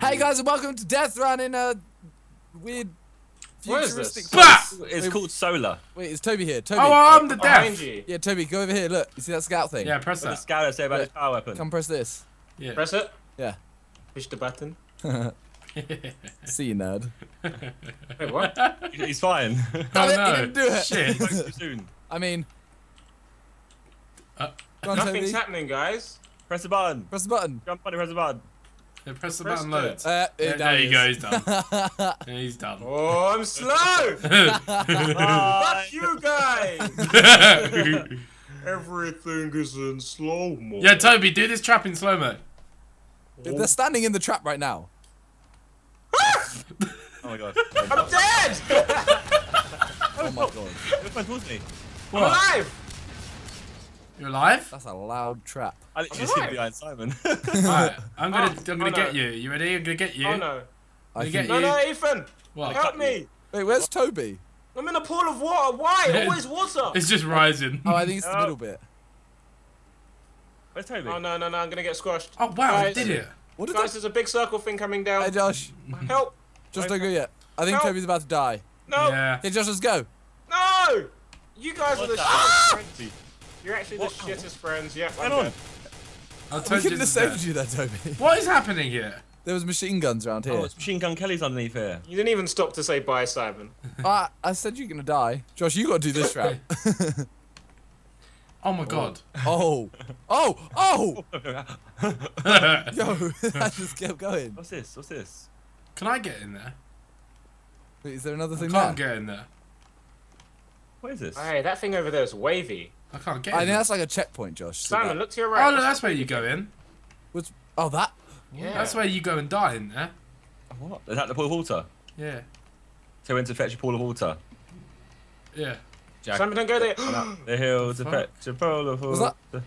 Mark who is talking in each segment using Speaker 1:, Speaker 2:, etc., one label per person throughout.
Speaker 1: Hey guys, and welcome to Death Run in a weird
Speaker 2: What is
Speaker 1: futuristic
Speaker 2: this?
Speaker 1: place.
Speaker 3: It's
Speaker 1: Wait,
Speaker 3: called solar.
Speaker 1: Wait, is Tobi here. Tobi.
Speaker 4: Oh, I'm the
Speaker 2: Behind
Speaker 4: death.
Speaker 2: you.
Speaker 1: yeah, Tobi, go over here. Look, you see that scout thing?
Speaker 4: Yeah, press
Speaker 3: What does
Speaker 4: that.
Speaker 3: Scouter say about
Speaker 1: Yeah.
Speaker 3: his power weapon?
Speaker 1: Come press this.
Speaker 4: Yeah.
Speaker 2: Press it.
Speaker 1: Yeah.
Speaker 2: Push the button.
Speaker 1: See you, nerd.
Speaker 2: Wait, what?
Speaker 3: He's fine.
Speaker 4: oh
Speaker 1: Damn it,
Speaker 4: no!
Speaker 1: he didn't do it.
Speaker 4: Shit.
Speaker 3: Too soon.
Speaker 1: I mean,
Speaker 4: Uh,
Speaker 1: on,
Speaker 2: Nothing's
Speaker 1: Tobi.
Speaker 2: happening, guys.
Speaker 3: Press the button.
Speaker 1: Press the button.
Speaker 3: Jump on it, press the button.
Speaker 4: Yeah, press the
Speaker 2: Press
Speaker 4: button loads.
Speaker 1: Uh,
Speaker 4: Yeah,
Speaker 1: it,
Speaker 4: there you go. He's done. Yeah, he's done.
Speaker 2: Oh, I'm slow.
Speaker 3: Bye.
Speaker 2: Fuck you guys. Everything is in slow mo.
Speaker 4: yeah, Tobi, do this trap in slow mo.
Speaker 1: They're standing in the trap right now.
Speaker 3: Oh my god.
Speaker 2: I'm dead.
Speaker 1: Oh my god.
Speaker 3: Which one towards me?
Speaker 2: I'm alive.
Speaker 4: You're alive?
Speaker 1: That's a loud trap.
Speaker 3: I literally
Speaker 2: I'm
Speaker 3: just hid behind Simon.
Speaker 4: Alright, I'm gonna,
Speaker 2: Oh,
Speaker 4: I'm gonna
Speaker 2: oh,
Speaker 4: get
Speaker 2: no.
Speaker 4: you. You ready? I'm gonna get you.
Speaker 2: Oh no.
Speaker 1: I
Speaker 4: You
Speaker 1: think-
Speaker 4: get
Speaker 2: No,
Speaker 4: you.
Speaker 2: no, Ethan.
Speaker 4: What?
Speaker 2: Help me.
Speaker 1: Wait, where's Tobi?
Speaker 2: I'm in a pool of water. Why? Always water.
Speaker 4: It's just rising.
Speaker 1: Oh, I think it's the middle bit.
Speaker 3: Where's Tobi?
Speaker 2: Oh no, no, no! I'm gonna get squashed.
Speaker 4: Oh wow, I did it.
Speaker 1: What did
Speaker 2: Guys,
Speaker 1: that?
Speaker 2: there's a big circle thing coming down.
Speaker 1: Hey, Josh.
Speaker 2: Help!
Speaker 1: Just don't go yet. I think
Speaker 2: Help.
Speaker 1: Tobi's about to die.
Speaker 2: No!
Speaker 4: Yeah.
Speaker 1: Okay, Josh, let's go.
Speaker 2: No! You guys are
Speaker 3: What
Speaker 2: the
Speaker 3: the-
Speaker 2: shittest friends. Ah! You're actually
Speaker 3: What?
Speaker 2: the shittest friends. Yeah,
Speaker 3: Hang
Speaker 2: I'm
Speaker 3: on.
Speaker 2: dead.
Speaker 4: I
Speaker 1: We
Speaker 4: told you
Speaker 1: couldn't have saved you there, Tobi.
Speaker 4: What is happening here?
Speaker 1: There was machine guns around oh, here.
Speaker 3: Oh, it's Machine Gun Kelly's underneath here.
Speaker 2: You didn't even stop to say bye, Simon.
Speaker 1: I, I said you're gonna die. Josh, you gotta do this trap.
Speaker 4: Oh my god.
Speaker 1: oh. Oh! Oh! oh. Yo, that just kept going.
Speaker 3: What's this? What's this?
Speaker 4: Can I get in there? Is there?
Speaker 1: Wait, is there another
Speaker 4: I
Speaker 1: thing
Speaker 4: can't
Speaker 1: there?
Speaker 4: get in there.
Speaker 3: What is this?
Speaker 2: Hey, that thing over there is wavy.
Speaker 4: I can't get
Speaker 1: I
Speaker 4: in
Speaker 1: think that's like a checkpoint, Josh. So
Speaker 2: Simon, look to your right.
Speaker 4: Oh no, that's where you go in.
Speaker 1: What's, oh, that?
Speaker 2: Yeah.
Speaker 4: That's where you go and die in there.
Speaker 3: What? Is that the pool of water?
Speaker 4: Yeah.
Speaker 3: So we went to fetch a pool of water.
Speaker 4: Yeah.
Speaker 3: Jack.
Speaker 2: Simon, don't go there.
Speaker 3: up the hill to fetch a pool of
Speaker 1: Was
Speaker 3: water.
Speaker 1: that-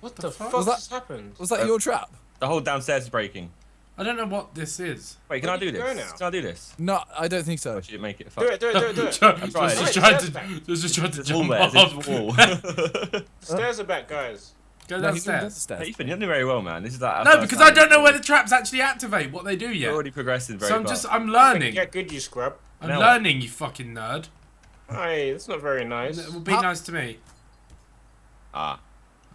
Speaker 2: what
Speaker 4: the
Speaker 2: the
Speaker 4: fuck?
Speaker 2: fuck
Speaker 1: Was that-
Speaker 2: just happened?
Speaker 1: Was that
Speaker 3: Uh,
Speaker 1: your trap?
Speaker 3: The whole downstairs is breaking.
Speaker 4: I don't know what this is.
Speaker 3: Wait, can
Speaker 2: Where
Speaker 3: I do this? Can I do this?
Speaker 1: No, I don't think so.
Speaker 3: I didn't make it.
Speaker 2: Do it, do it, do it, do it.
Speaker 4: just,
Speaker 3: tried.
Speaker 4: just
Speaker 2: Wait,
Speaker 4: tried
Speaker 2: stairs
Speaker 4: to, just tried to
Speaker 3: There's wall
Speaker 4: jump
Speaker 3: there.
Speaker 4: off.
Speaker 3: There's a wall.
Speaker 2: Stairs are back, guys.
Speaker 4: Go
Speaker 1: No, he's doing
Speaker 4: downstairs.
Speaker 3: Hey,
Speaker 1: stairs.
Speaker 3: Ethan, you're doing very well, man. This is like our
Speaker 4: No, because
Speaker 3: time.
Speaker 4: I don't know where the traps actually activate, what they do
Speaker 3: You're
Speaker 4: yet.
Speaker 3: already progressing very
Speaker 4: So I'm just, I'm learning.
Speaker 2: Get good, you scrub.
Speaker 4: I'm
Speaker 3: Now-
Speaker 4: learning, you fucking nerd.
Speaker 2: Hey, that's not very nice.
Speaker 4: Well, Be
Speaker 1: How-
Speaker 4: nice to me.
Speaker 3: Ah.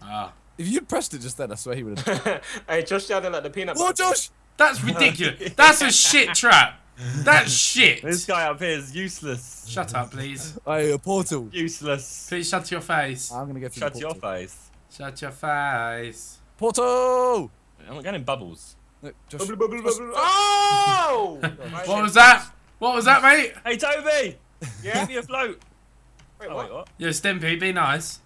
Speaker 4: Ah.
Speaker 1: If you'd pressed it just then, I swear he would have.
Speaker 2: hey, Josh sounded like the peanut
Speaker 1: Whoa,
Speaker 2: butter.
Speaker 1: Josh!
Speaker 4: That's ridiculous. That's a shit trap. That's shit.
Speaker 3: This guy up here is useless.
Speaker 4: Shut up, please.
Speaker 1: Hey, a portal.
Speaker 3: Useless.
Speaker 4: Please shut your face.
Speaker 1: I'm gonna go through
Speaker 3: Shut
Speaker 1: the
Speaker 3: your
Speaker 1: portal.
Speaker 3: face.
Speaker 4: Shut your face.
Speaker 1: Portal!
Speaker 3: I'm not getting bubbles.
Speaker 1: Look, Josh,
Speaker 2: Bubble, bubble, bubble. Oh!
Speaker 4: What was that? What was that, mate?
Speaker 3: Hey, Tobi!
Speaker 2: Yeah?
Speaker 3: Give me a float.
Speaker 2: Wait,
Speaker 3: Oh,
Speaker 2: what?
Speaker 3: wait, what?
Speaker 4: Yo, Stimpy, be nice.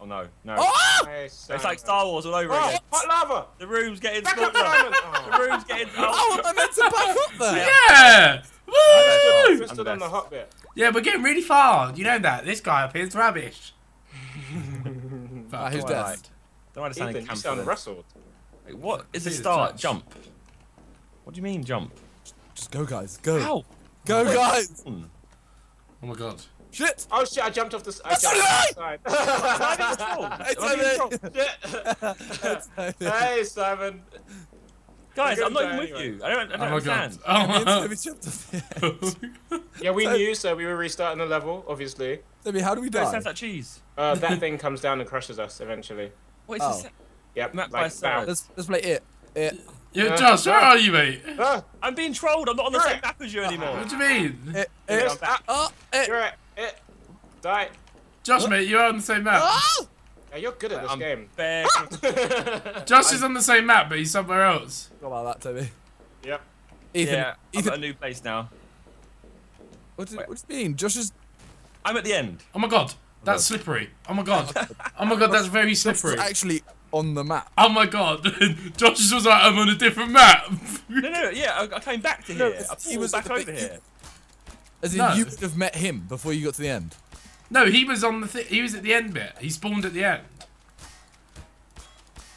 Speaker 3: Oh, no. No.
Speaker 1: Oh!
Speaker 3: It's like Star Wars all over
Speaker 2: Oh,
Speaker 3: again.
Speaker 2: hot lava!
Speaker 3: The room's getting
Speaker 2: Back up,
Speaker 3: smaller.
Speaker 2: Simon!
Speaker 3: The
Speaker 2: Oh.
Speaker 3: room's getting...
Speaker 1: Oh, I meant to back up there!
Speaker 4: Yeah!
Speaker 3: I'm
Speaker 4: Woo!
Speaker 3: the
Speaker 2: Twisted on the hot bit.
Speaker 4: Yeah, we're getting really far. You know that. This guy up here's rubbish. Fuck.
Speaker 1: Ah, who's
Speaker 3: All
Speaker 1: dead?
Speaker 3: right. Don't understand
Speaker 2: Ethan, you
Speaker 3: camp
Speaker 2: sound
Speaker 3: then.
Speaker 2: rustled.
Speaker 3: Wait, What is the start?
Speaker 4: touch.
Speaker 3: Jump. What do you mean jump?
Speaker 1: Just go, guys. Go.
Speaker 3: How?
Speaker 1: Go, guys!
Speaker 4: Oh my god.
Speaker 1: Shit!
Speaker 2: Oh shit, I jumped off the, s- I
Speaker 1: That's
Speaker 2: jumped off the side.
Speaker 1: Hey,
Speaker 3: Am I being
Speaker 1: Tobi!
Speaker 3: trolled?
Speaker 2: Shit. hey, Simon.
Speaker 3: Guys, I'm not even with
Speaker 2: anyway.
Speaker 3: you. I don't, I
Speaker 4: Oh
Speaker 3: don't
Speaker 4: my god.
Speaker 3: understand.
Speaker 1: Me and
Speaker 4: Oh
Speaker 1: Tobi jumped off the edge.
Speaker 2: Yeah, we
Speaker 1: So-
Speaker 2: knew, so we were restarting the level, obviously.
Speaker 1: Tobi, how do we
Speaker 3: That
Speaker 1: die?
Speaker 3: sounds like cheese.
Speaker 2: Uh, that thing comes down and crushes us eventually.
Speaker 3: What is
Speaker 1: Oh.
Speaker 3: this?
Speaker 2: Yep,
Speaker 3: Map by
Speaker 2: like
Speaker 3: side.
Speaker 2: bounce.
Speaker 1: Let's, let's play it. It.
Speaker 4: Yo,
Speaker 2: Uh,
Speaker 4: Josh, where
Speaker 2: uh,
Speaker 4: are you, mate?
Speaker 2: Ah,
Speaker 3: I'm being trolled. I'm not on the same map as you anymore.
Speaker 4: What do you mean?
Speaker 1: It.
Speaker 3: Yeah,
Speaker 1: It.
Speaker 3: I'm back.
Speaker 1: Oh! It.
Speaker 2: you're it. It. Die.
Speaker 4: Josh, mate, you're on the same map.
Speaker 1: Oh!
Speaker 2: Yeah, you're good at this
Speaker 3: I'm
Speaker 2: game.
Speaker 3: bare-
Speaker 4: Josh is on the same map, but he's somewhere else.
Speaker 1: What about that, Tobi?
Speaker 2: yep.
Speaker 1: Ethan.
Speaker 3: yeah, I've
Speaker 1: Ethan.
Speaker 3: got a new place now.
Speaker 1: What, do, what do you mean? Josh is.
Speaker 3: I'm at the end.
Speaker 4: Oh my god, that's oh slippery. Oh my god. Oh my god, that's very
Speaker 1: Josh is
Speaker 4: slippery.
Speaker 1: actually on the map.
Speaker 4: Oh my god. Josh was like, I'm on a different map.
Speaker 3: No, no, yeah, I, I came back to here.
Speaker 1: it's-
Speaker 3: I
Speaker 1: he
Speaker 3: pulled
Speaker 1: was
Speaker 3: back over here.
Speaker 1: As in,
Speaker 4: No.
Speaker 1: you would have met him before you got to the end.
Speaker 4: No, he was on the thi- he was at the end bit. He spawned at the end.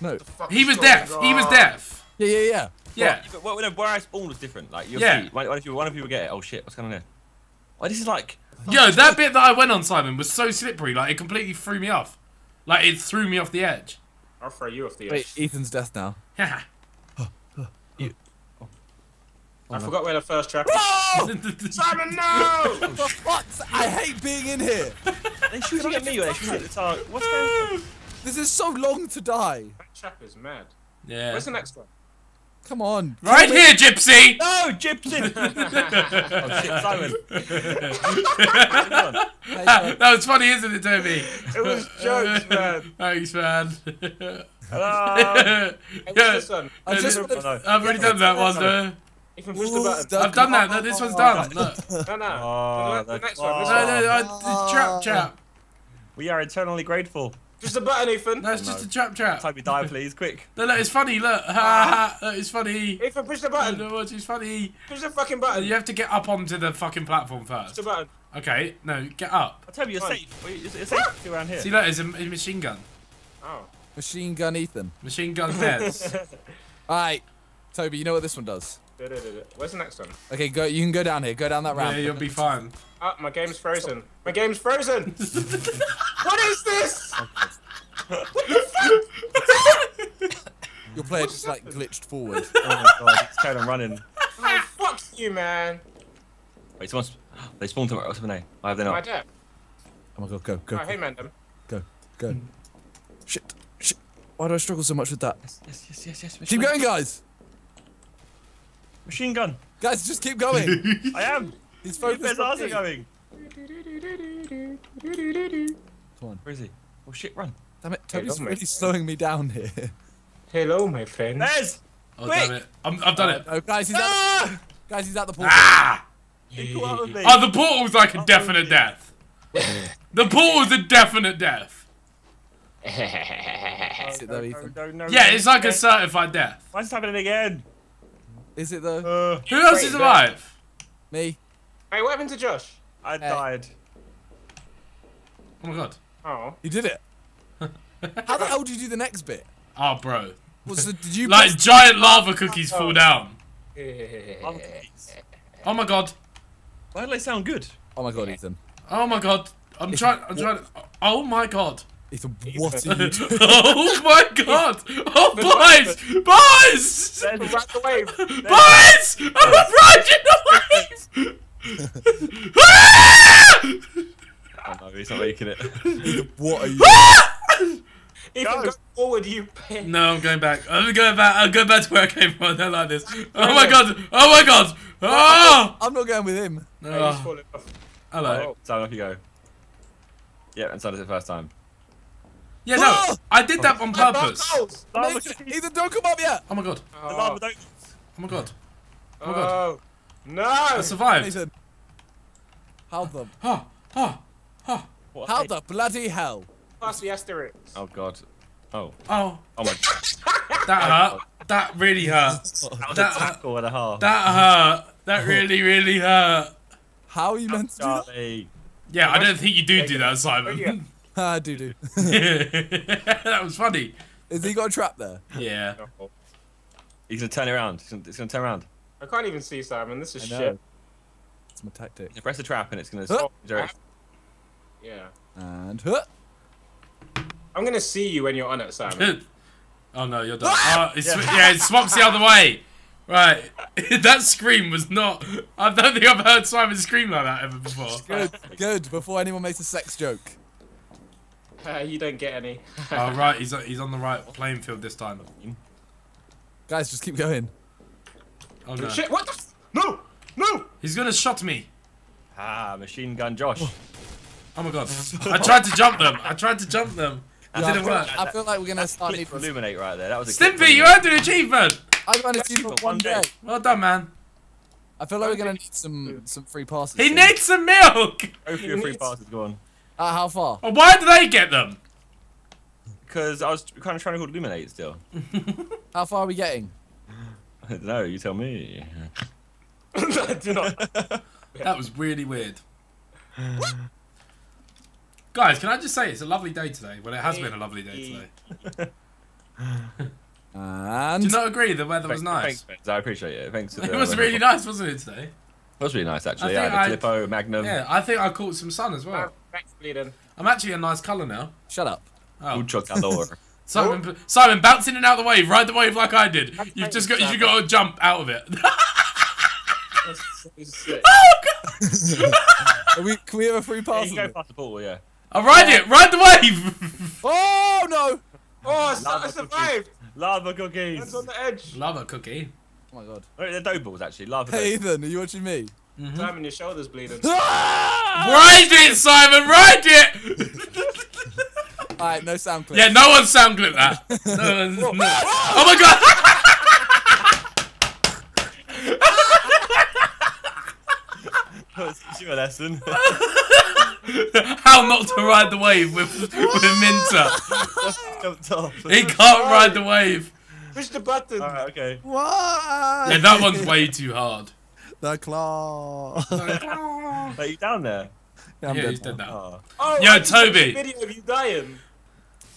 Speaker 1: No.
Speaker 4: He was deaf. He was deaf.
Speaker 1: Yeah, yeah, yeah.
Speaker 4: Yeah.
Speaker 3: But, well, no, where I spawned was different. Like, you'll
Speaker 4: Yeah.
Speaker 3: see. One, one of you, one of you will get it. Oh shit, what's going on here? Oh, this is like.
Speaker 4: Yo, that bit that I went on, Simon, was so slippery. Like, it completely threw me off. Like, it threw me off the edge.
Speaker 2: I'll throw you off the edge. Wait.
Speaker 1: Ethan's death now.
Speaker 4: Yeah.
Speaker 2: I forgot where the first trap.
Speaker 1: Oh!
Speaker 2: Simon, no!
Speaker 1: Oh, what? I hate being in here.
Speaker 3: They shooting at me or they shooting at the target. What's going on?
Speaker 1: This is so long to die.
Speaker 2: that trap is mad.
Speaker 4: Yeah.
Speaker 2: Where's the next one?
Speaker 1: Come on.
Speaker 4: Right here, Gypsy!
Speaker 3: No, Gypsy! oh shit, Simon.
Speaker 4: That was funny, isn't it, Tobi?
Speaker 2: It was jokes, man.
Speaker 4: Thanks, man.
Speaker 3: Hello.
Speaker 2: Hey,
Speaker 4: Yeah.
Speaker 2: this one?
Speaker 1: I just
Speaker 3: Oh,
Speaker 1: wanted
Speaker 3: no.
Speaker 4: I've already done that one, though.
Speaker 2: You can push the
Speaker 1: Ooh,
Speaker 2: button.
Speaker 1: done.
Speaker 4: I've done that. No, this one's done. Look.
Speaker 2: No, no.
Speaker 3: Oh,
Speaker 2: the, the
Speaker 3: the-
Speaker 2: next one. This.
Speaker 4: No, no, I, trap trap.
Speaker 3: We are eternally grateful.
Speaker 2: Just a button, Ethan.
Speaker 4: No, it's just a trap trap.
Speaker 3: Tobi, die, please, quick.
Speaker 4: No, look, it's funny. Look, ha ha. ha. It's funny.
Speaker 2: Ethan, push the
Speaker 4: I
Speaker 2: button.
Speaker 4: know what it's funny.
Speaker 2: Push the fucking button.
Speaker 4: You have to get up onto the fucking platform
Speaker 2: Push
Speaker 4: first.
Speaker 2: the button.
Speaker 4: Okay, no, get up.
Speaker 3: I Tobi, you're
Speaker 2: Fine.
Speaker 3: safe. Well, You're you're safe around here.
Speaker 4: See, look, it's a, a machine gun.
Speaker 2: Oh.
Speaker 1: Machine gun Ethan.
Speaker 4: Machine gun heads.
Speaker 1: Alright. Tobi, you know what this one does.
Speaker 2: Where's the next one?
Speaker 1: Okay, go. You can go down here. Go down that ramp.
Speaker 4: yeah, you'll be fine.
Speaker 2: Ah, my game's frozen. My game's frozen. what is this?
Speaker 1: Your player just like glitched forward.
Speaker 3: Oh my god, it's carrying on running.
Speaker 2: Oh, fuck you, man.
Speaker 3: Wait, someone's. They spawned somewhere else, haven't they? I have they not?
Speaker 2: My dad.
Speaker 1: Oh my god, go, go,
Speaker 2: Oh, hey, man. them.
Speaker 1: go, go. Shit, shit. Why do I struggle so much with that?
Speaker 3: Yes, yes, yes, yes, yes.
Speaker 1: Keep going, guys.
Speaker 3: Machine gun.
Speaker 1: Guys, just keep going.
Speaker 3: I am.
Speaker 1: He's
Speaker 3: Where's
Speaker 1: focused on
Speaker 3: Arthur
Speaker 1: me.
Speaker 3: going?
Speaker 1: Come on.
Speaker 3: Where is he? Oh shit, run.
Speaker 1: Damn it,
Speaker 2: Hey,
Speaker 1: Tobi's
Speaker 2: don't
Speaker 1: really slowing me down here.
Speaker 2: Hello, my friend.
Speaker 3: There's!
Speaker 4: Oh,
Speaker 3: Quick!
Speaker 4: damn it. I'm, I've done it.
Speaker 1: Oh, guys, he's at, guys, he's at the portal.
Speaker 4: Ah!
Speaker 3: He caught up.
Speaker 4: Oh, the portal's like a definite death. The portal's a definite death.
Speaker 1: Is it though,
Speaker 3: no, no, no,
Speaker 4: Yeah,
Speaker 3: no,
Speaker 4: it's like
Speaker 3: no.
Speaker 4: a certified death.
Speaker 3: Why's this happening again?
Speaker 1: Is it though?
Speaker 3: Uh,
Speaker 4: Who else is alive?
Speaker 1: Me?
Speaker 2: Hey, what happened to Josh?
Speaker 3: I
Speaker 1: Hey.
Speaker 3: died.
Speaker 4: Oh my god.
Speaker 2: Oh.
Speaker 1: You did it. How the hell did you do the next bit?
Speaker 4: Oh, bro.
Speaker 1: Was the, did you
Speaker 4: Like giant lava cookies fall down.
Speaker 3: Lava.
Speaker 4: Oh my god.
Speaker 3: Why do they sound good?
Speaker 1: Oh my god, Ethan.
Speaker 4: Oh my god. I'm trying. I'm trying. Oh my god.
Speaker 1: Ethan, what are you doing?
Speaker 4: Oh my god. Oh boys, boys,
Speaker 3: There's-
Speaker 2: Ride the wave.
Speaker 4: boys. I'm riding the wave.
Speaker 3: Oh no, he's not making it.
Speaker 1: Ethan, what are you
Speaker 2: Ethan,
Speaker 3: Go.
Speaker 2: go forward, you pig.
Speaker 4: No, I'm going back. I'm going back. I'm going back to where I came from. I don't like this. Oh my god. Oh my god. Oh.
Speaker 1: I'm not going with him.
Speaker 2: Hey, he's
Speaker 4: oh.
Speaker 2: falling off.
Speaker 4: Hello.
Speaker 3: Oh, so off you go. Yeah, and so does it first time.
Speaker 4: Yeah, no,
Speaker 1: Oh!
Speaker 4: I did that on purpose.
Speaker 2: Goals.
Speaker 3: Lava
Speaker 1: Ethan,
Speaker 3: cookies.
Speaker 1: Ethan, don't come up yet.
Speaker 4: Oh my god.
Speaker 3: The lava
Speaker 2: Oh,
Speaker 3: don't.
Speaker 4: Oh my god.
Speaker 2: oh,
Speaker 4: my God. Oh.
Speaker 2: No.
Speaker 4: I survived.
Speaker 1: Ethan. How the
Speaker 4: Oh, oh, oh,
Speaker 3: What?
Speaker 1: how the bloody hell?
Speaker 2: Pass the asterisk.
Speaker 3: Oh god. Oh.
Speaker 4: oh.
Speaker 3: Oh my.
Speaker 4: That oh hurt. That really hurt.
Speaker 3: That was
Speaker 4: That-
Speaker 3: a tackle and a half.
Speaker 4: That hurt. That really, really hurt.
Speaker 1: How are you meant to do that?
Speaker 4: Yeah, I don't think you do do that, Simon.
Speaker 1: Ah, do do.
Speaker 4: that was funny.
Speaker 1: Has he got a trap there?
Speaker 4: Yeah.
Speaker 3: He's gonna turn around. He's gonna, it's gonna turn around.
Speaker 2: I can't even see Simon. This
Speaker 1: I
Speaker 2: is
Speaker 1: know.
Speaker 2: shit.
Speaker 1: It's my tactic.
Speaker 3: You press the trap and it's gonna.
Speaker 1: Huh?
Speaker 3: direct-
Speaker 2: Yeah.
Speaker 1: And huh.
Speaker 2: I'm gonna see you when you're on it, Simon.
Speaker 4: oh no, you're done. Oh, it's, yeah, it swaps the other way. Right. that scream was not. I don't think I've heard Simon scream like that ever before.
Speaker 1: Good, good. Before anyone makes a sex joke.
Speaker 2: Uh, you don't get any.
Speaker 4: Oh, right. He's, he's on the right playing field this time.
Speaker 1: Guys, just keep going.
Speaker 4: Oh no.
Speaker 2: Shit! What the? F- no! No!
Speaker 4: He's gonna shot me.
Speaker 3: Ah, machine gun Josh.
Speaker 4: Oh my god. I tried to jump them. I tried to jump them. It
Speaker 1: Yeah, I,
Speaker 4: didn't
Speaker 1: feel,
Speaker 4: work.
Speaker 1: I feel like we're gonna start
Speaker 3: Click for
Speaker 1: needing.
Speaker 3: illuminate right there. That was a click
Speaker 4: Stimpy, you earned an achievement.
Speaker 1: I'm gonna see for
Speaker 3: One
Speaker 1: one
Speaker 3: day.
Speaker 1: day.
Speaker 4: Well done, man.
Speaker 1: I feel like we're gonna need some some free passes.
Speaker 4: He
Speaker 1: soon.
Speaker 4: needs some milk.
Speaker 3: Go for your free passes, go on.
Speaker 1: Uh, how far?
Speaker 4: Oh, why do they get them?
Speaker 3: Because I was kind of trying to call illuminate still.
Speaker 1: How far are we getting?
Speaker 3: I don't know. You tell me.
Speaker 2: Do not.
Speaker 4: That was really weird. Guys, can I just say it's a lovely day today? Well, it has been a lovely day today.
Speaker 1: And
Speaker 4: Do you not agree? The weather was nice.
Speaker 3: Thanks, I appreciate it. Thanks. To
Speaker 4: It was
Speaker 3: weather
Speaker 4: really nice, wasn't it today?
Speaker 3: It was really nice actually.
Speaker 4: I
Speaker 3: Yeah,
Speaker 4: think
Speaker 3: the
Speaker 4: I-
Speaker 3: Clippo Magnum.
Speaker 4: Yeah, I think I caught some sun as well.
Speaker 2: Back's bleeding.
Speaker 4: I'm actually a nice colour now.
Speaker 1: shut up.
Speaker 4: Oh.
Speaker 3: Mucho calor.
Speaker 4: Simon, Simon, bounce in and out of the wave, ride the wave like I did. You've just got, you got to jump out of it.
Speaker 2: That's so sick.
Speaker 1: Oh, are we, can we have a free
Speaker 3: Yeah,
Speaker 1: pass?
Speaker 3: you can go past the portal, yeah.
Speaker 4: I ride it. Ride the wave.
Speaker 1: Oh no!
Speaker 2: Oh, I su- I
Speaker 3: Lava
Speaker 2: survived.
Speaker 3: Lava
Speaker 2: It's
Speaker 3: cookies.
Speaker 2: on the edge.
Speaker 4: Lava cookie.
Speaker 1: Oh my god.
Speaker 3: Oh, they're dough balls, actually. Lava
Speaker 1: Hey
Speaker 3: dough.
Speaker 1: Ethan, are you watching me?
Speaker 2: Simon, your shoulder's bleeding.
Speaker 1: Ah!
Speaker 4: Ride it, Simon. Ride it.
Speaker 1: Alright, no sound clip.
Speaker 4: yeah, no one sound clip that. No one's, no. Oh my god.
Speaker 3: Teach you a lesson.
Speaker 4: How not to ride the wave with with Minter.
Speaker 3: Jumped off.
Speaker 4: He can't ride the wave.
Speaker 2: Push the button.
Speaker 3: Alright, okay.
Speaker 1: What?
Speaker 4: Yeah, that one's way too hard.
Speaker 1: The claw.
Speaker 3: Are you down there?
Speaker 1: Yeah, I'm
Speaker 4: yeah,
Speaker 1: dead
Speaker 4: he's
Speaker 1: now.
Speaker 4: dead now.
Speaker 3: Oh.
Speaker 2: Oh,
Speaker 4: Yo,
Speaker 2: I just watched
Speaker 4: Tobi.
Speaker 2: a video of you dying.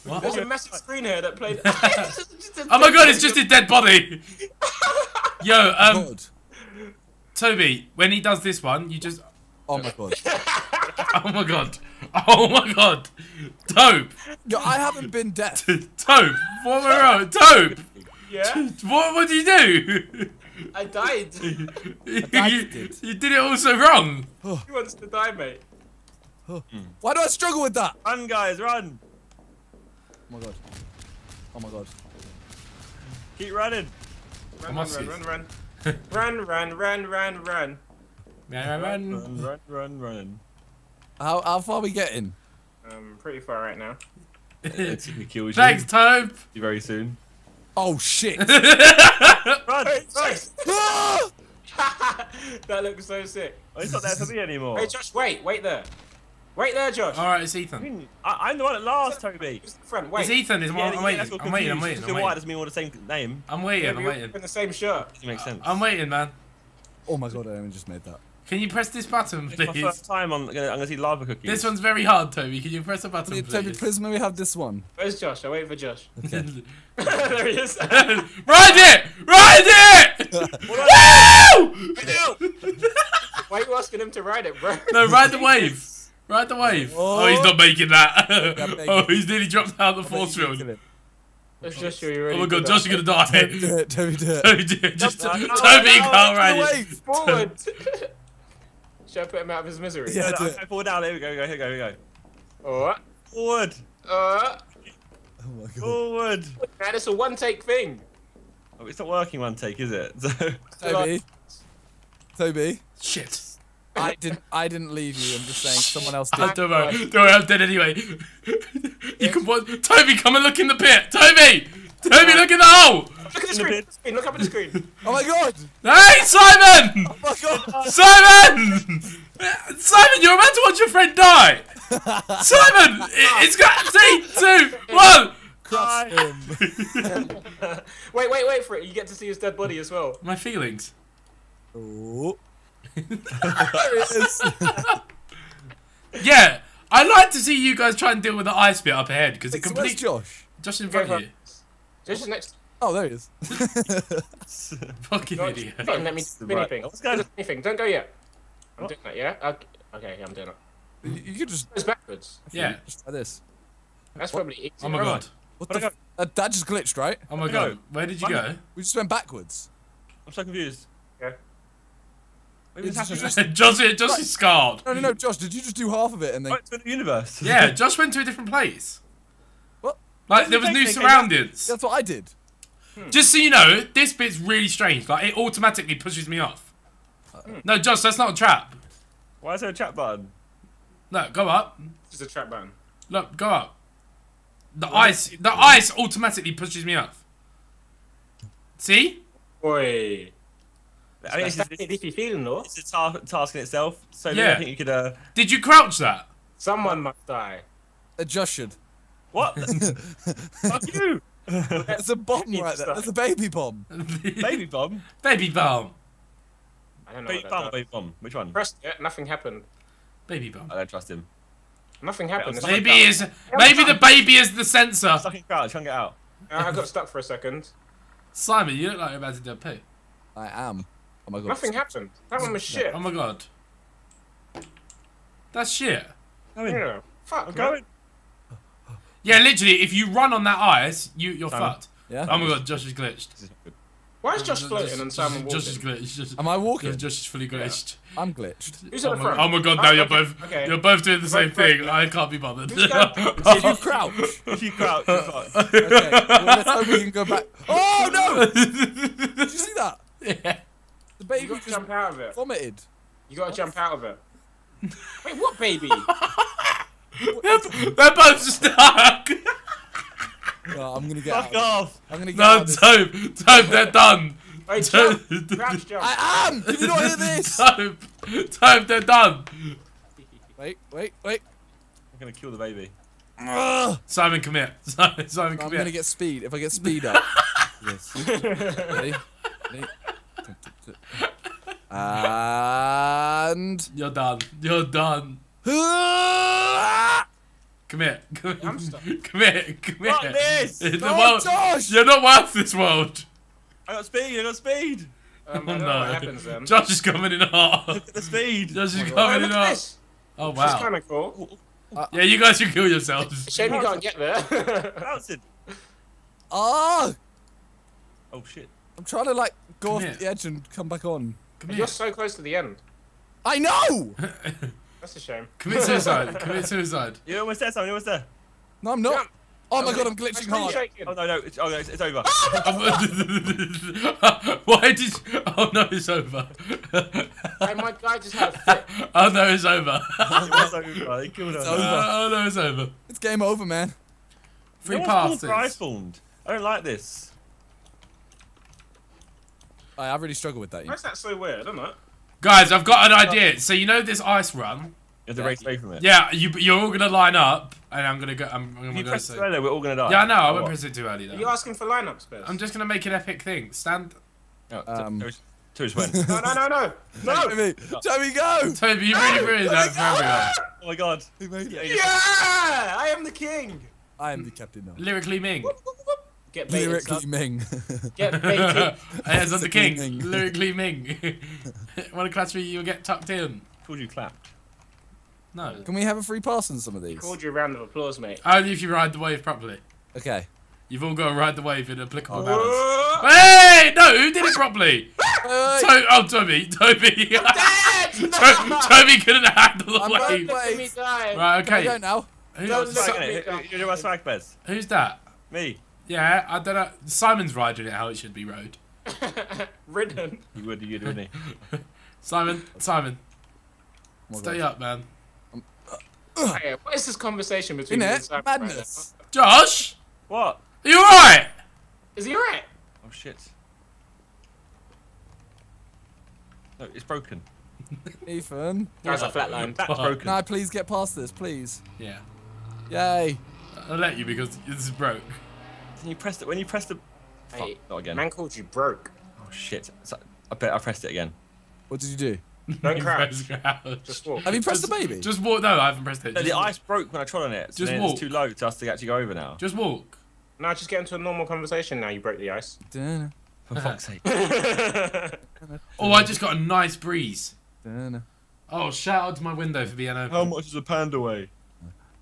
Speaker 4: What?
Speaker 2: There's a massive screen here that played.
Speaker 4: Oh my god, it's just a dead body. Yo, um,
Speaker 1: God.
Speaker 4: Tobi, when he does this one, you just.
Speaker 1: Oh my god.
Speaker 4: Oh my god. Oh my god. Tope.
Speaker 1: Yo, I haven't been dead.
Speaker 4: Tope. What were wrong? Tope.
Speaker 2: Yeah,
Speaker 4: What would you do?
Speaker 2: I died.
Speaker 4: you,
Speaker 1: you did.
Speaker 4: you did it all so wrong.
Speaker 2: Who wants to die, mate?
Speaker 1: Why do I struggle with that?
Speaker 3: Run, guys, run.
Speaker 1: Oh my god. Oh my god.
Speaker 3: Keep running.
Speaker 2: Run,
Speaker 4: Come
Speaker 2: run,
Speaker 4: on,
Speaker 2: run, run, run, run, run, run, run, run.
Speaker 3: Run, run, run, run.
Speaker 1: How, how far are we getting?
Speaker 2: Um, pretty far right now.
Speaker 3: It's gonna you
Speaker 4: Thanks, Tope.
Speaker 3: very soon.
Speaker 1: Oh shit.
Speaker 3: Run,
Speaker 2: Hey,
Speaker 3: run.
Speaker 2: That looks so sick.
Speaker 3: Oh, it's not there for me anymore.
Speaker 2: Hey, Josh, wait, wait there. Wait there, Josh.
Speaker 4: Alright, it's
Speaker 3: I
Speaker 4: Ethan.
Speaker 3: mean, I, I'm the one that last, Tobi.
Speaker 2: Who's the front? Wait.
Speaker 4: It's Ethan. It's,
Speaker 3: Yeah,
Speaker 4: I'm,
Speaker 3: yeah,
Speaker 4: waiting.
Speaker 3: that's
Speaker 4: I'm waiting. I'm
Speaker 3: confused.
Speaker 4: waiting.
Speaker 3: Just
Speaker 4: I'm
Speaker 3: because white
Speaker 4: waiting.
Speaker 3: doesn't mean all the same name.
Speaker 4: I'm waiting.
Speaker 2: Yeah,
Speaker 4: I'm
Speaker 2: we're
Speaker 4: waiting.
Speaker 2: in the same shirt.
Speaker 3: Doesn't make sense.
Speaker 4: I'm waiting, man.
Speaker 1: Oh my god, I only just made that.
Speaker 4: Can you press this button,
Speaker 3: It's my
Speaker 4: please?
Speaker 3: first time on. I'm gonna see lava cookies.
Speaker 4: This one's very hard, Tobi. Can you press the button,
Speaker 1: Tobi, Tobi,
Speaker 4: please?
Speaker 1: please may we have this one?
Speaker 2: Where's Josh? I wait for Josh.
Speaker 1: Okay.
Speaker 2: there he is.
Speaker 4: Ride it! Ride it! Woo!
Speaker 2: Why are you asking him to ride it, bro?
Speaker 4: no, ride the wave. Ride the wave. Oh, oh he's not making that. oh, he's nearly dropped out of the force
Speaker 1: Kill
Speaker 4: field.
Speaker 1: it.
Speaker 2: Let's just show you oh ready.
Speaker 4: Oh my god,
Speaker 2: for
Speaker 4: Josh
Speaker 2: that.
Speaker 4: is gonna
Speaker 1: Tobi, do
Speaker 4: die.
Speaker 1: it, Tobi, do it.
Speaker 4: Tobi, do it. Just,
Speaker 2: No, no,
Speaker 4: Tobi
Speaker 2: no,
Speaker 4: can't
Speaker 2: no,
Speaker 4: ride
Speaker 1: no
Speaker 4: it.
Speaker 2: Forward. Should I put him out of his misery?
Speaker 1: Yeah.
Speaker 3: No,
Speaker 1: do
Speaker 3: no,
Speaker 1: it.
Speaker 3: okay, forward down. There we go. Here we go. Here we go.
Speaker 2: All right.
Speaker 3: Forward.
Speaker 2: uh,
Speaker 1: Oh my god.
Speaker 3: Forward.
Speaker 2: man, it's a one-take thing.
Speaker 3: Oh, it's not working one take, is it? So,
Speaker 1: Tobi. Tobi.
Speaker 4: Shit.
Speaker 1: I didn't I didn't leave you, I'm just saying someone else did.
Speaker 4: don't worry. Don't worry, I'm dead anyway. you can watch. Tobi, come and look in the pit. Tobi! Tobi, look in the hole!
Speaker 2: Look at
Speaker 3: the
Speaker 2: screen.
Speaker 3: bid.
Speaker 2: Look at the screen. Look up at the screen.
Speaker 1: Oh my god!
Speaker 4: Hey, Simon!
Speaker 1: Oh my god!
Speaker 4: Simon! Simon, you're about to watch your friend die! Simon! it- It's got three, two, one!
Speaker 1: Crush him.
Speaker 2: wait, wait, wait for it. You get to see his dead body as well.
Speaker 4: My feelings.
Speaker 1: Oh. there it is.
Speaker 4: Yeah, I'd like to see you guys try and deal with the ice bit up ahead because it
Speaker 1: So where's
Speaker 4: completes
Speaker 1: Josh?
Speaker 4: just in front of you.
Speaker 2: Josh is next.
Speaker 1: Oh, there he is.
Speaker 4: Fucking
Speaker 2: Josh,
Speaker 4: idiot.
Speaker 2: don't let me do
Speaker 3: Right.
Speaker 2: anything.
Speaker 3: What's going on?
Speaker 2: Anything. Don't go yet. I'm
Speaker 3: What?
Speaker 2: doing that. Yeah. Okay. Okay. Yeah, I'm doing it.
Speaker 1: you, you could just,
Speaker 2: It's backwards.
Speaker 4: Yeah.
Speaker 1: just try this.
Speaker 2: That's probably easy.
Speaker 4: Oh my
Speaker 2: Where
Speaker 4: god.
Speaker 1: What
Speaker 3: Where'd
Speaker 1: the?
Speaker 3: I
Speaker 1: F- uh, that just glitched, right?
Speaker 4: Oh my god.
Speaker 3: go?
Speaker 4: Where did you
Speaker 3: Where-
Speaker 4: go?
Speaker 1: We just went backwards.
Speaker 3: I'm so confused.
Speaker 2: Okay.
Speaker 3: Wait, what's
Speaker 1: just-
Speaker 4: Josh, Josh is scarred.
Speaker 1: No, no, no, Josh, did you just do half of it and then?
Speaker 3: It's in the universe.
Speaker 4: Yeah, Josh went to a different place.
Speaker 1: What?
Speaker 4: Like there was new
Speaker 3: they came back-
Speaker 4: surroundings.
Speaker 1: That's what I did.
Speaker 4: Just so you know, this bit's really strange. Like it automatically pushes me off. No, Josh, that's not a trap.
Speaker 3: Why is there a trap button?
Speaker 4: Look, go up.
Speaker 2: This is a trap button.
Speaker 4: Look, go up. The ice, the ice automatically pushes me off. See?
Speaker 2: Boy.
Speaker 3: I mean, it's,
Speaker 2: That's
Speaker 3: it's,
Speaker 2: if you feeling though.
Speaker 3: it's a ta- task in itself. So
Speaker 4: Yeah.
Speaker 3: I think you could. Uh,
Speaker 4: Did you crouch that?
Speaker 2: Someone must die.
Speaker 1: Uh, Josh should.
Speaker 3: what? Fuck you,
Speaker 1: There's a bomb right there.
Speaker 2: stop.
Speaker 1: There's a baby bomb.
Speaker 3: baby bomb.
Speaker 4: Baby bomb.
Speaker 2: I don't know.
Speaker 3: Baby bomb. Baby bomb. Which one?
Speaker 2: Pressed it. Nothing happened.
Speaker 4: Baby bomb.
Speaker 3: I don't trust him.
Speaker 2: Nothing happened. It's
Speaker 4: Maybe
Speaker 2: like that.
Speaker 4: is maybe the baby is the sensor.
Speaker 3: Stuck in crouch. Can't get out.
Speaker 2: I got stuck for a second.
Speaker 4: Simon, you look like you're about to do a poo.
Speaker 1: I am. Oh my god.
Speaker 2: Nothing happened. That one was shit.
Speaker 4: Oh my god. That's shit.
Speaker 3: Going.
Speaker 2: Yeah. Fuck.
Speaker 3: I'm
Speaker 2: man.
Speaker 3: going.
Speaker 4: Yeah, literally, if you run on that ice, you you're
Speaker 3: Simon.
Speaker 4: fucked.
Speaker 1: Yeah.
Speaker 4: Oh my god, Josh is glitched.
Speaker 3: This is not good.
Speaker 2: Why is Josh floating and Simon
Speaker 4: Josh is glitched. Josh,
Speaker 1: Am I walking?
Speaker 4: Josh is fully glitched.
Speaker 1: I'm glitched.
Speaker 2: Who's
Speaker 4: Oh
Speaker 2: at the oh
Speaker 4: my,
Speaker 2: front?
Speaker 4: oh my god, now you're
Speaker 2: okay,
Speaker 4: both
Speaker 2: okay.
Speaker 4: you're both doing the same
Speaker 2: Both- both-
Speaker 4: thing. I can't be bothered.
Speaker 1: if you crouch?
Speaker 3: If you crouch, you're fucked.
Speaker 1: Okay. Well, let's hope we can go back. Oh no! Did you see that?
Speaker 4: yeah.
Speaker 1: The
Speaker 2: You
Speaker 1: baby
Speaker 2: got to
Speaker 1: just
Speaker 2: jump out of it.
Speaker 1: vomited.
Speaker 2: You got to jump out of it. Wait, what baby?
Speaker 4: They're, they're both stuck.
Speaker 1: No, I'm gonna get
Speaker 3: Fuck
Speaker 1: out.
Speaker 3: off.
Speaker 1: I'm gonna get out.
Speaker 4: No,
Speaker 1: of this.
Speaker 4: Tobe, Tobe, they're done.
Speaker 2: Wait,
Speaker 4: Tobe,
Speaker 2: jump. Crouch jump.
Speaker 1: I am. Did you not hear this?
Speaker 4: Tobe, Tobe, they're done.
Speaker 1: Wait, wait, wait.
Speaker 3: I'm gonna kill the baby.
Speaker 1: Ugh.
Speaker 4: Simon, come here. Simon, Simon
Speaker 1: I'm
Speaker 4: come
Speaker 1: gonna get speed. If I get speed up. yes. Ready? Ready? And.
Speaker 4: You're done. You're done.
Speaker 1: Ah!
Speaker 4: Come here. Come,
Speaker 2: I'm stuck.
Speaker 4: come here. Come here.
Speaker 3: Fuck this!
Speaker 4: The
Speaker 1: No,
Speaker 4: world-
Speaker 1: Josh!
Speaker 4: You're not worth this world.
Speaker 3: I got speed. I got speed.
Speaker 2: Um,
Speaker 4: Oh
Speaker 2: I don't know
Speaker 4: no.
Speaker 2: what happens then.
Speaker 4: Josh is coming in hot.
Speaker 3: Look at the speed.
Speaker 4: Josh is
Speaker 2: Oh,
Speaker 4: coming
Speaker 2: look
Speaker 4: in
Speaker 2: at
Speaker 4: hot.
Speaker 2: this.
Speaker 4: Oh
Speaker 2: This is kind of cool.
Speaker 4: Yeah, you guys should kill yourselves.
Speaker 2: Shame you can't get there.
Speaker 3: Bouncing.
Speaker 1: Ah!
Speaker 3: Oh shit.
Speaker 1: I'm trying to like go
Speaker 4: Come
Speaker 1: off
Speaker 4: here.
Speaker 1: the edge and come back on.
Speaker 4: Come
Speaker 2: You're
Speaker 4: here.
Speaker 2: so close to the end.
Speaker 1: I know!
Speaker 2: That's a shame.
Speaker 4: Commit suicide. Commit suicide.
Speaker 3: You're almost there, Simon. You're almost there.
Speaker 1: No, I'm not.
Speaker 2: Jump.
Speaker 1: Oh my god, I'm
Speaker 2: My
Speaker 1: glitching
Speaker 2: screen's
Speaker 1: hard.
Speaker 2: shaking.
Speaker 3: Oh no, no. It's, oh no, it's, it's over. Ah!
Speaker 4: Why did? Oh no, it's over.
Speaker 2: Hey, my guy just had a fit.
Speaker 4: oh no, it's over.
Speaker 3: it was over. They killed us.
Speaker 1: Oh, over.
Speaker 4: oh no, it's over.
Speaker 1: It's game over, man.
Speaker 4: Free
Speaker 3: no
Speaker 4: passes.
Speaker 3: called I. I don't like this.
Speaker 1: I, I really struggle with that.
Speaker 2: Why is that so weird, isn't it?
Speaker 4: Guys, I've got an idea. So you know this ice run?
Speaker 3: You have to race away from it.
Speaker 4: Yeah, you you're all gonna line up, and I'm gonna go. I'm, I'm
Speaker 3: If
Speaker 4: gonna
Speaker 3: you
Speaker 4: go.
Speaker 3: press
Speaker 4: Say,
Speaker 3: it earlier, we're all gonna die.
Speaker 4: yeah, I know. I won't
Speaker 3: what?
Speaker 4: press it too early
Speaker 2: Are you asking for lineups, Biz?
Speaker 4: I'm just gonna make an epic thing. Stand,
Speaker 3: No,
Speaker 1: Um,
Speaker 3: Toast- Toast went.
Speaker 2: No, no, no, no. No!
Speaker 1: Tobi, Tobi, go!
Speaker 4: Tobi. You really ruined that for everyone.
Speaker 3: Oh my god.
Speaker 1: He made.
Speaker 2: Yeah! I am the king!
Speaker 1: I am the captain now.
Speaker 4: Lyrically Ming.
Speaker 2: Get baited,
Speaker 1: Lyrically
Speaker 2: son.
Speaker 1: Ming.
Speaker 2: Get baited.
Speaker 4: As I'm the king.
Speaker 1: Ming.
Speaker 4: Lyrically Ming. Want to clash me? You'll get tucked in.
Speaker 3: Told you clapped.
Speaker 4: No.
Speaker 1: Can we have a free pass on some of these?
Speaker 2: Called you a round of applause, mate.
Speaker 4: Only if you ride the wave properly.
Speaker 1: Okay.
Speaker 4: You've all got to ride the wave in applicable oh, manners.
Speaker 2: Whoa!
Speaker 4: Hey! No, who did it properly?
Speaker 1: Wait, wait,
Speaker 4: To- oh, Tobi. Tobi.
Speaker 2: Dad!
Speaker 4: To-
Speaker 2: No!
Speaker 4: Tobi couldn't handle the
Speaker 1: I'm
Speaker 4: wave.
Speaker 2: let me.
Speaker 4: Right,
Speaker 1: Can I
Speaker 4: okay.
Speaker 1: go now?
Speaker 4: Who's,
Speaker 2: Don't
Speaker 3: Swag,
Speaker 2: Suck
Speaker 3: innit?
Speaker 2: me
Speaker 3: Who-
Speaker 2: down.
Speaker 3: who- my swag Behz.
Speaker 4: who's that?
Speaker 3: Me.
Speaker 4: Yeah, I don't know. Simon's riding it how it should be rode.
Speaker 2: Ridden.
Speaker 3: You would, you would, wouldn't you?
Speaker 4: Simon, Simon,
Speaker 1: my
Speaker 4: stay up, man.
Speaker 2: Hey, what is this conversation between you and
Speaker 1: Innit?
Speaker 2: Simon right
Speaker 1: Madness.
Speaker 4: Josh,
Speaker 3: What?
Speaker 4: are you alright?
Speaker 2: Is he right?
Speaker 3: Oh shit. No, it's broken.
Speaker 1: Ethan.
Speaker 2: Guys, a
Speaker 3: that,
Speaker 2: flatlined.
Speaker 3: that's broken.
Speaker 1: Can I please get past this, please?
Speaker 4: Yeah,
Speaker 1: Yay.
Speaker 4: I'll let you because this is broke.
Speaker 3: Can you press it when you press the?
Speaker 2: Hey,
Speaker 3: Fuck, not again.
Speaker 2: man called you broke.
Speaker 3: Oh shit. So, I bet I pressed it again.
Speaker 1: What did you do?
Speaker 2: Don't
Speaker 4: You
Speaker 2: crouch. Just walk.
Speaker 1: Have you pressed
Speaker 4: Just-
Speaker 1: the baby?
Speaker 4: Just walk. No, I haven't pressed it.
Speaker 3: No, the
Speaker 4: walk.
Speaker 3: ice broke when I trod on it. So
Speaker 4: Just walk.
Speaker 3: it's too low to us to actually go over now.
Speaker 4: Just walk.
Speaker 2: Now just get into a normal conversation now you broke the ice.
Speaker 1: Dun,
Speaker 3: For fuck's sake.
Speaker 4: Oh, I just got a nice breeze.
Speaker 1: dun,
Speaker 4: Oh, shout out to my window for being open.
Speaker 3: How much is a panda weigh?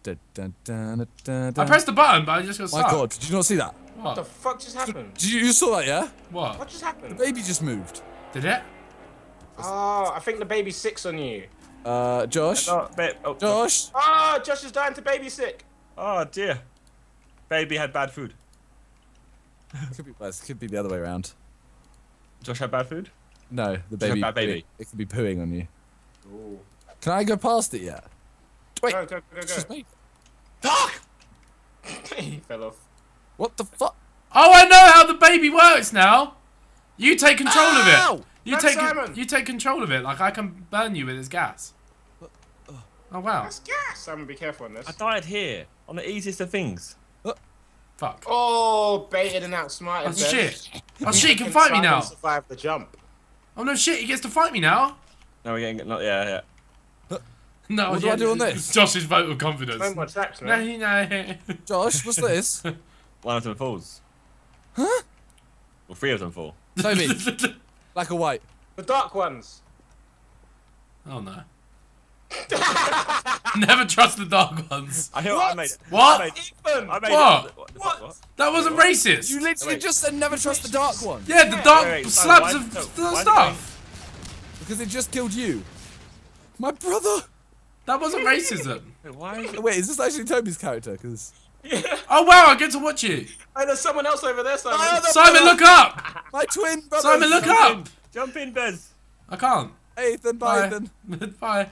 Speaker 1: Dun, dun, dun, dun,
Speaker 4: I pressed the button, but I just got
Speaker 1: My
Speaker 4: stuck.
Speaker 1: god, did you not see that?
Speaker 2: what the fuck just happened?
Speaker 1: Did you, you saw that, yeah?
Speaker 4: What?
Speaker 2: What just happened?
Speaker 1: The baby just moved.
Speaker 4: Did it?
Speaker 2: Oh, I think the baby's six on you.
Speaker 1: Uh, Josh?
Speaker 3: Oh, babe, oh,
Speaker 1: Josh?
Speaker 2: Oh, Josh is dying to baby sick.
Speaker 3: oh dear. Baby had bad food.
Speaker 1: Could be worse. Could be the other way around.
Speaker 3: Josh had bad food?
Speaker 1: No, the
Speaker 3: Just a
Speaker 1: baby.
Speaker 3: bad baby.
Speaker 1: It, it could be pooing on you.
Speaker 2: Ooh.
Speaker 1: Can I go past it yet? Wait,
Speaker 2: Go, go, go, go.
Speaker 1: just me.
Speaker 2: Fuck! he fell off.
Speaker 1: What the fuck?
Speaker 4: Oh, I know how the baby works now. You take control of it.
Speaker 1: Ow!
Speaker 4: You
Speaker 2: That's
Speaker 4: take
Speaker 2: Simon.
Speaker 4: you take control of it. Like I can burn you with this gas. Oh wow.
Speaker 2: That's gas. Simon, be careful on this.
Speaker 3: I died here on the easiest of things.
Speaker 4: Fuck.
Speaker 2: Oh, baited and outsmarted.
Speaker 4: Oh
Speaker 2: Ben.
Speaker 4: shit. Oh shit, he can
Speaker 2: Fucking
Speaker 4: fight me
Speaker 2: Simon
Speaker 4: now.
Speaker 2: Survived the jump.
Speaker 4: Oh no shit, he gets to fight me now.
Speaker 3: No, we're getting not yeah yeah.
Speaker 4: No,
Speaker 1: What do I do on this?
Speaker 4: Josh's vote of confidence.
Speaker 2: No more traps,
Speaker 4: No, no.
Speaker 1: Josh, what's this?
Speaker 3: One of them falls.
Speaker 1: Huh?
Speaker 3: Well, three of them fall.
Speaker 1: Toby, black or white?
Speaker 2: The dark ones.
Speaker 4: oh no. Never trust the dark ones.
Speaker 3: I hear what I made.
Speaker 4: What?
Speaker 3: I made,
Speaker 2: Ethan!
Speaker 3: I made
Speaker 4: What?
Speaker 3: What?
Speaker 2: What?
Speaker 3: what?
Speaker 4: That wasn't racist.
Speaker 1: You literally
Speaker 3: Wait.
Speaker 1: just said never trust the dark one.
Speaker 4: yeah, the dark
Speaker 3: wait, wait,
Speaker 4: slabs
Speaker 3: why-
Speaker 4: of
Speaker 3: no,
Speaker 4: the stuff.
Speaker 1: Because it just killed you. My brother.
Speaker 4: That wasn't racism.
Speaker 3: Wait, Why is it?
Speaker 1: Wait, is this actually Tobi's character? Because
Speaker 2: Yeah.
Speaker 4: Oh wow, I get to watch you.
Speaker 2: Hey, there's someone else over there, Simon.
Speaker 1: Oh, the-
Speaker 4: Simon, look up.
Speaker 1: my twin brother.
Speaker 4: Simon, look up.
Speaker 3: Jump in, Behz.
Speaker 4: I can't.
Speaker 1: Hey, Ethan, bye, Ethan.
Speaker 4: Bye. Bye.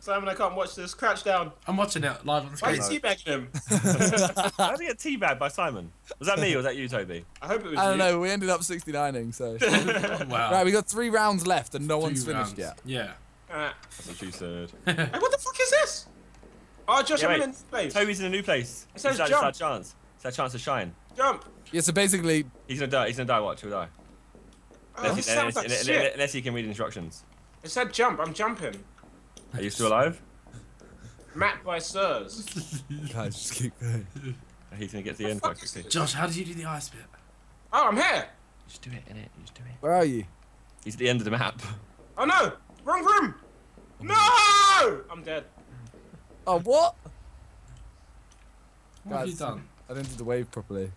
Speaker 2: Simon, I can't watch this. Crouch down.
Speaker 4: I'm watching it live on screen.
Speaker 2: Why are
Speaker 4: screen.
Speaker 2: you teabagging him?
Speaker 3: How did he get teabagged by Simon? Was that me or was that you, Tobi?
Speaker 2: I hope it was
Speaker 1: I don't
Speaker 2: you.
Speaker 1: know. We ended up 69ing, so.
Speaker 4: Wow.
Speaker 1: right, we got three rounds left and no
Speaker 4: Two
Speaker 1: one's finished
Speaker 4: rounds.
Speaker 1: yet.
Speaker 4: Yeah.
Speaker 3: That's what you said.
Speaker 2: hey, what the fuck is this? Oh, Josh,
Speaker 3: Yeah,
Speaker 2: I'm in
Speaker 3: wait.
Speaker 2: a new place.
Speaker 3: Tobi's in a new place.
Speaker 2: It says
Speaker 3: it's, that,
Speaker 2: jump.
Speaker 3: it's that chance. It's that chance to shine.
Speaker 2: Jump.
Speaker 1: Yeah, so basically,
Speaker 3: He's gonna die. He's gonna die. Watch, he'll die.
Speaker 2: Oh,
Speaker 3: Unless,
Speaker 2: this
Speaker 3: he,
Speaker 2: sounds
Speaker 3: unless,
Speaker 2: like
Speaker 3: unless-
Speaker 2: shit.
Speaker 3: unless he can read instructions.
Speaker 2: It said jump. I'm jumping.
Speaker 3: Are you still alive?
Speaker 2: Mapped by Sirs.
Speaker 1: guys, just keep going.
Speaker 3: He's gonna get to the end
Speaker 2: fuck
Speaker 3: quite
Speaker 2: is
Speaker 3: quickly.
Speaker 4: Josh, how did you do the ice bit?
Speaker 2: Oh, I'm here.
Speaker 3: Just do it, innit? Just do it.
Speaker 1: Where are you?
Speaker 3: He's at the end of the map.
Speaker 2: Oh no! Wrong room! No! I'm dead.
Speaker 1: Oh, what?
Speaker 4: What have you done?
Speaker 1: I didn't do the wave properly.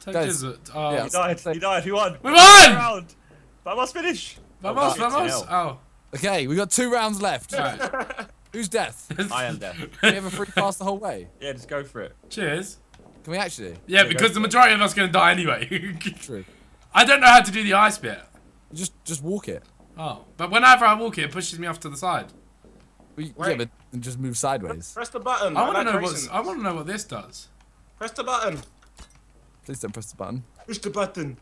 Speaker 4: Take
Speaker 1: Guys,
Speaker 4: Jizzit. Oh.
Speaker 1: yeah.
Speaker 3: He died. He died. He won.
Speaker 4: We won!
Speaker 3: Round. But I must finish.
Speaker 4: Vamos,
Speaker 3: Oh, shit,
Speaker 4: vamos. Oh.
Speaker 1: Okay, we got two rounds left.
Speaker 4: Right.
Speaker 1: Who's death?
Speaker 3: I am death.
Speaker 1: Can we have a free pass the whole way?
Speaker 3: Yeah, just go for it.
Speaker 4: Cheers.
Speaker 1: Can we actually?
Speaker 4: Yeah,
Speaker 3: go
Speaker 4: because
Speaker 3: for
Speaker 4: the
Speaker 3: it.
Speaker 4: majority of us are going to die anyway.
Speaker 1: True.
Speaker 4: I don't know how to do the ice bit.
Speaker 1: Just, just walk it.
Speaker 4: Oh. But whenever I walk it, it pushes me off to the side.
Speaker 1: We, yeah, but then just move sideways.
Speaker 2: Press the button.
Speaker 4: I want to know what's.
Speaker 2: racing.
Speaker 4: I want to know what this does.
Speaker 2: Press the button.
Speaker 1: Please don't press the button.
Speaker 2: Push the button.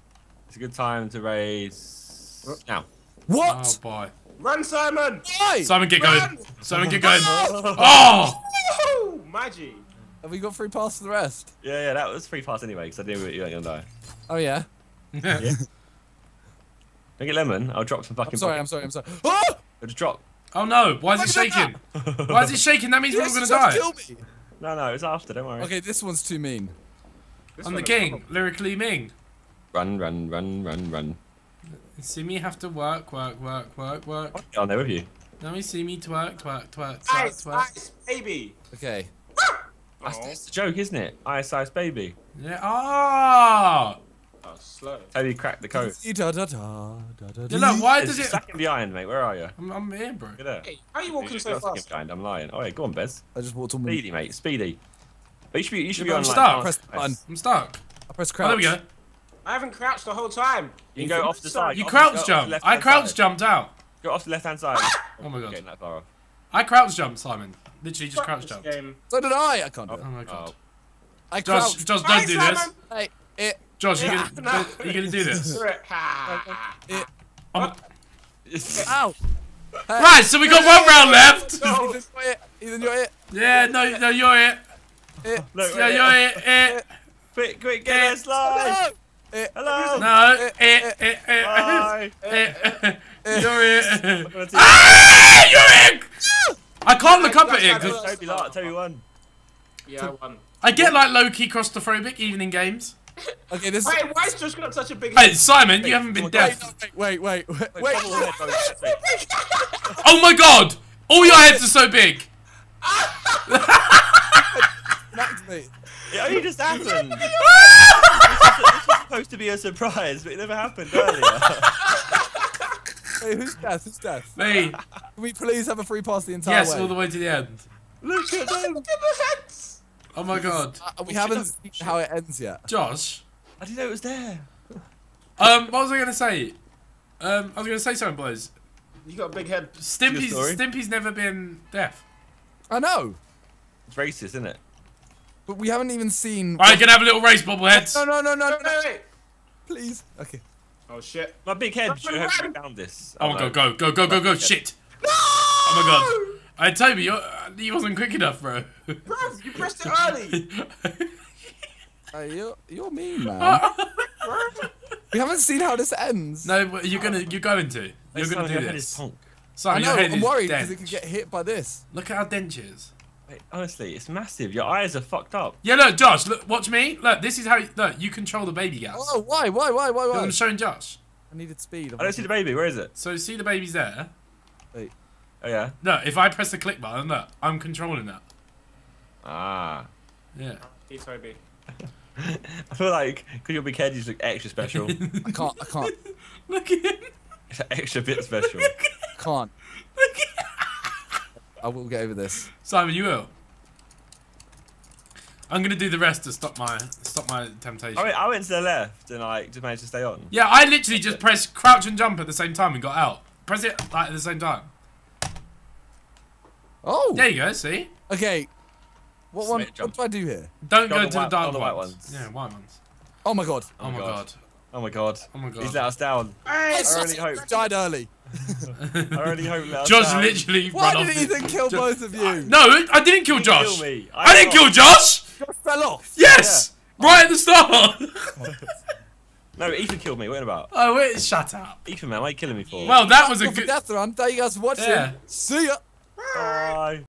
Speaker 3: It's a good time to raise. Now.
Speaker 1: What?
Speaker 4: Oh boy.
Speaker 2: Run, Simon!
Speaker 1: Why?
Speaker 4: Simon, get
Speaker 2: Run!
Speaker 4: going. Simon, get going.
Speaker 2: Oh!
Speaker 4: Oh!
Speaker 2: Maggie.
Speaker 1: Have we got free pass for the rest?
Speaker 3: Yeah, yeah, that was free pass anyway, because I knew you weren't gonna die.
Speaker 1: Oh yeah.
Speaker 3: Yeah. Don't get lemon. I'll drop some fucking.
Speaker 1: I'm sorry. I'm sorry. I'm sorry. Oh!
Speaker 3: I'll just drop.
Speaker 4: Oh no! Why is it shaking? Why is it shaking? That means
Speaker 1: Yes,
Speaker 4: we're all gonna die.
Speaker 1: kill me.
Speaker 3: No, no, it's after. Don't worry.
Speaker 1: Okay, this one's too mean.
Speaker 2: This
Speaker 4: I'm the king, lyrically Ming.
Speaker 3: Run, run, run, run, run.
Speaker 4: See me have to work, work, work, work, work.
Speaker 3: I'll get there with you.
Speaker 4: Let me see me twerk, twerk, twerk, twerk,
Speaker 2: Ice,
Speaker 4: twerk.
Speaker 2: ice, baby.
Speaker 1: Okay.
Speaker 3: That's,
Speaker 2: Oh,
Speaker 3: that's the joke, isn't it? Ice Ice Baby.
Speaker 4: Yeah. Ah!
Speaker 2: oh Oh, slow.
Speaker 3: Tobi cracked the code.
Speaker 1: Da, da, da, da, da,
Speaker 4: Yeah, look, why does it?
Speaker 3: second behind, mate. Where are you?
Speaker 4: I'm, I'm here, bro.
Speaker 3: Get there.
Speaker 2: Hey, how are you walking
Speaker 3: You're
Speaker 2: so
Speaker 3: second
Speaker 2: fast?
Speaker 3: behind. I'm lying. Oh, yeah, go on, Behz.
Speaker 1: I just walked on me.
Speaker 3: Speedy, mate. Speedy. But you should be. You should be
Speaker 4: Yeah,
Speaker 3: on.
Speaker 4: I'm stuck.
Speaker 3: fast
Speaker 1: Press the button.
Speaker 4: I'm stuck.
Speaker 1: I press
Speaker 4: Oh,
Speaker 1: crouch.
Speaker 4: there we go.
Speaker 2: I haven't crouched the whole time.
Speaker 3: You can go off the side.
Speaker 4: You
Speaker 3: Off-
Speaker 4: crouch
Speaker 3: go
Speaker 4: jump. I crouch jumped out.
Speaker 3: Go off the left hand side.
Speaker 4: Oh my god.
Speaker 3: Getting that far off.
Speaker 4: I crouch jumped, Simon. Literally just crouch jumped.
Speaker 1: So did I. I can't do
Speaker 3: Oh.
Speaker 1: it.
Speaker 4: Oh my god.
Speaker 3: Oh.
Speaker 1: I
Speaker 4: Josh,
Speaker 1: crouched.
Speaker 4: Josh,
Speaker 2: Hey,
Speaker 4: don't do this.
Speaker 1: Hey, it,
Speaker 4: Josh, you
Speaker 2: Yeah,
Speaker 4: gonna,
Speaker 2: no.
Speaker 4: you gonna do this?
Speaker 2: Do it. Ha.
Speaker 1: it.
Speaker 4: I'm-
Speaker 1: Ow.
Speaker 4: Right, so we got one round left.
Speaker 2: No.
Speaker 1: Ethan, you're it. Ethan, you're it.
Speaker 4: Yeah, no, no, you're it.
Speaker 1: It.
Speaker 3: Look,
Speaker 4: Yeah, you're it. it.
Speaker 3: quick, quick, get there, slide.
Speaker 1: It.
Speaker 3: Hello.
Speaker 4: No, it, it, it.
Speaker 3: Bye.
Speaker 4: it. You're it.
Speaker 3: I'm gonna take-
Speaker 4: Ah, you're it. I can't look up at it because
Speaker 3: Tobi, Tobi won.
Speaker 2: Yeah, I won.
Speaker 4: I get like low key claustrophobic even in games.
Speaker 1: Okay, this.
Speaker 2: Wait, why is Josh got such a big
Speaker 4: Hey. Simon, you haven't been
Speaker 1: Wait,
Speaker 4: deaf.
Speaker 1: wait, wait, wait, wait.
Speaker 3: Wait,
Speaker 1: wait.
Speaker 3: bubble head, bubble head.
Speaker 4: Oh my god! All your heads are so big.
Speaker 1: Max me.
Speaker 3: It only just happened. this, was, supposed to be a surprise, but it never happened earlier.
Speaker 1: Wait, who's death? Who's death?
Speaker 4: Me.
Speaker 1: Can we please have a free pass the entire
Speaker 4: Yes,
Speaker 1: way?
Speaker 4: all the way to the end.
Speaker 3: Look at them.
Speaker 2: Look at the heads.
Speaker 4: Oh my god.
Speaker 1: Uh, we haven't seen how it ends yet.
Speaker 4: Josh.
Speaker 3: I didn't know it was there.
Speaker 4: Um, what was I gonna say? Um, I was gonna say something, boys.
Speaker 2: You got a big head.
Speaker 4: Stimpy's? Stimpy's never been deaf.
Speaker 1: I know,
Speaker 3: It's racist, isn't it?
Speaker 1: but we haven't even seen.
Speaker 4: Alright, gonna have a little race, bobbleheads.
Speaker 1: No, no, no, no,
Speaker 2: Wait,
Speaker 1: no,
Speaker 2: wait, wait.
Speaker 1: please. Okay.
Speaker 2: Oh shit.
Speaker 3: My big head should have
Speaker 2: run.
Speaker 3: found this.
Speaker 4: Oh my god, go, go, go, go, go, shit. No! Oh my god. Hey, Tobi, you're, uh, you wasn't quick enough, bro.
Speaker 2: Bro, you pressed it early.
Speaker 1: Hey, you're you're mean, man. we haven't seen how this ends.
Speaker 4: no, but you're gonna, you're going to. You're
Speaker 3: Next
Speaker 4: gonna
Speaker 3: time
Speaker 4: do
Speaker 3: your head is
Speaker 4: this.
Speaker 3: punk.
Speaker 1: I know.
Speaker 4: your head
Speaker 1: I'm
Speaker 4: is
Speaker 1: worried because it could get hit by this.
Speaker 4: Look at how dent it is.
Speaker 3: Wait, honestly, it's massive. Your eyes are fucked up.
Speaker 4: Yeah, look, Josh, look, watch me. Look, this is how, you, look, you control the baby gas.
Speaker 1: Oh, why, why, why, why, why?
Speaker 4: I'm showing Josh.
Speaker 1: I needed speed.
Speaker 3: I don't see the baby. Where is it?
Speaker 4: So see the baby's there.
Speaker 1: Wait.
Speaker 3: Oh yeah.
Speaker 4: No, if I press the click button, look, I'm controlling that.
Speaker 3: Ah.
Speaker 4: Yeah.
Speaker 2: Hey, Tobi.
Speaker 3: I feel like because you're big head, you just look extra special.
Speaker 1: I can't. I can't.
Speaker 4: Look at him.
Speaker 3: It's an extra bit special.
Speaker 1: Can't.
Speaker 4: Look at
Speaker 1: I will get over this.
Speaker 4: Simon, you will. I'm gonna do the rest to stop my stop my temptation.
Speaker 3: I went, I went to the left and like just managed to stay on.
Speaker 4: Yeah, I literally just pressed crouch and jump at the same time and got out. Press it like at the same time.
Speaker 1: Oh.
Speaker 4: There you go. See?
Speaker 1: Okay. What one? What do I do here?
Speaker 4: Don't
Speaker 3: Go
Speaker 4: go
Speaker 3: on
Speaker 4: to
Speaker 3: the
Speaker 4: the dark
Speaker 3: the white
Speaker 4: ones.
Speaker 3: ones.
Speaker 4: Yeah, white ones.
Speaker 1: Oh my god.
Speaker 4: Oh, oh my god.
Speaker 3: Oh my god.
Speaker 4: Oh my god.
Speaker 3: He's let us down.
Speaker 2: Hey,
Speaker 3: I really hope.
Speaker 1: Died early.
Speaker 3: I really hope let us
Speaker 4: Josh
Speaker 3: down.
Speaker 4: literally
Speaker 1: Why
Speaker 4: run off.
Speaker 1: did
Speaker 4: the-
Speaker 1: Ethan kill
Speaker 4: Jo-
Speaker 1: both of you?
Speaker 4: No, I didn't kill
Speaker 3: He
Speaker 4: Josh.
Speaker 3: killed me.
Speaker 4: I didn't kill Josh.
Speaker 1: Josh fell off.
Speaker 4: Yes, right at the start.
Speaker 3: No, Ethan killed me. What about?
Speaker 4: oh wait, shut up.
Speaker 3: Ethan, man, why are you killing me for?
Speaker 4: Well, that was a
Speaker 1: Go for
Speaker 4: good.
Speaker 1: Death Run. Thank you guys for watching.
Speaker 4: Yeah.
Speaker 1: See ya.
Speaker 3: Bye.